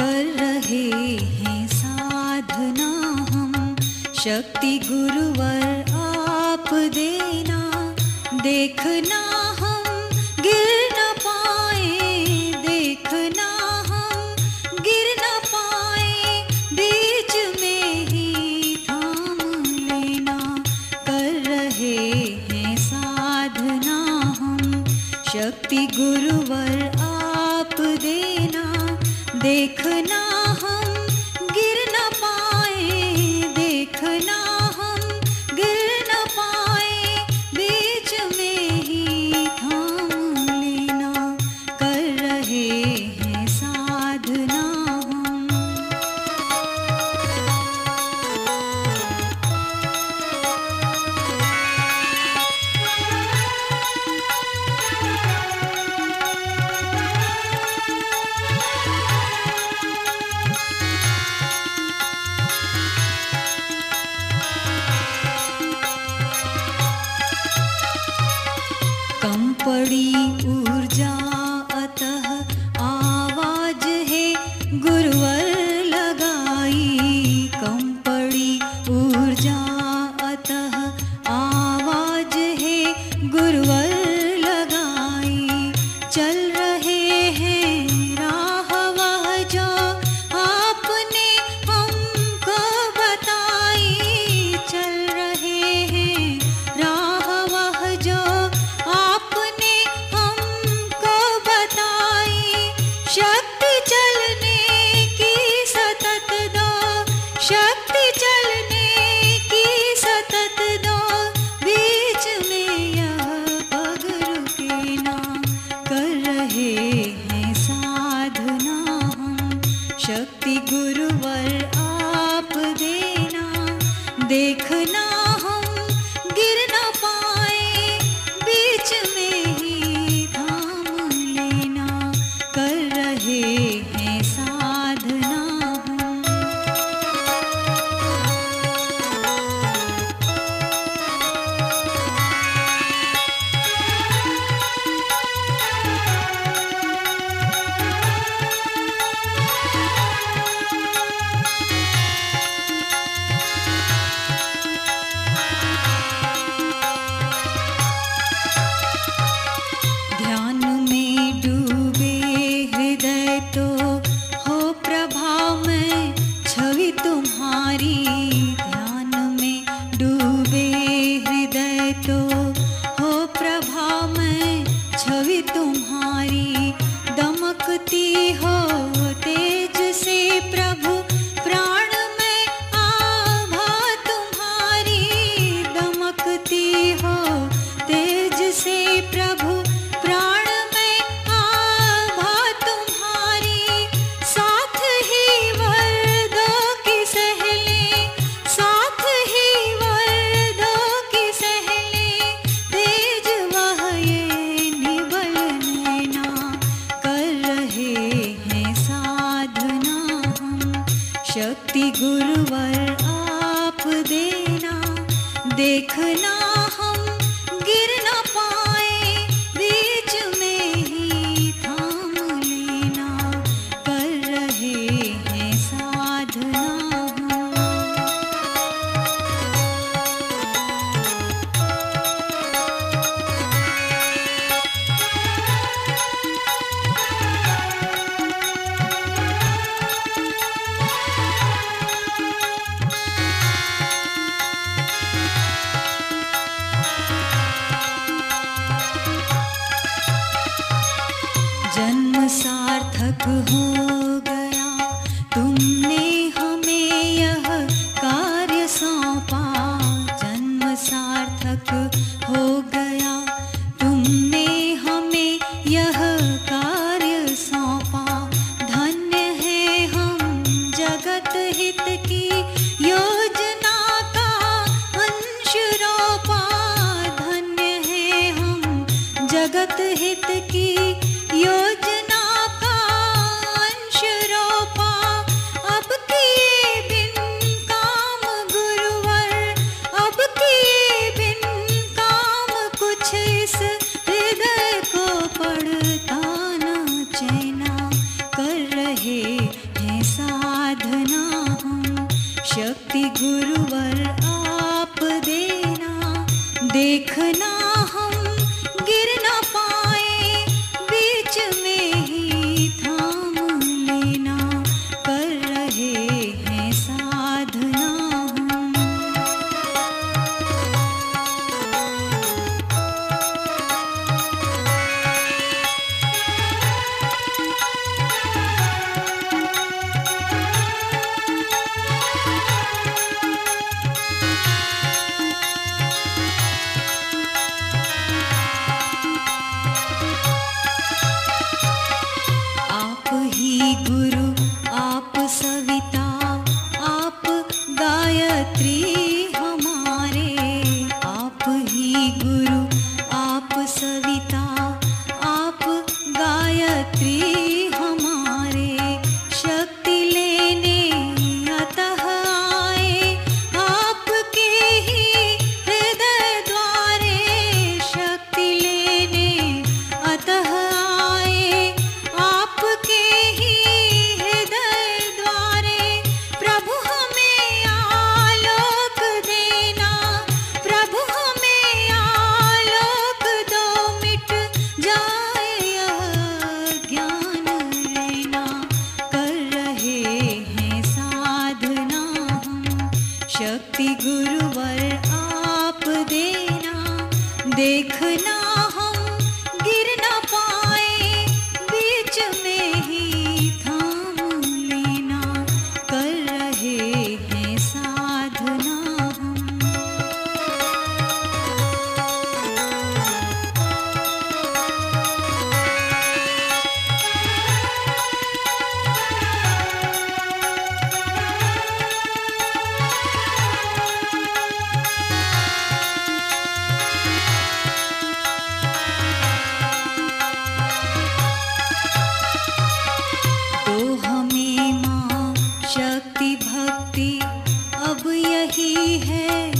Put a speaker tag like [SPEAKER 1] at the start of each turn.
[SPEAKER 1] कर रहे हैं साधना हम। शक्ति गुरुवर आप देना देखना बड़ी ऊर्जा शक्ति गुरुवर आप देना देखना पृथक हो गया। तुमने शक्ति आप देना देखना रही है।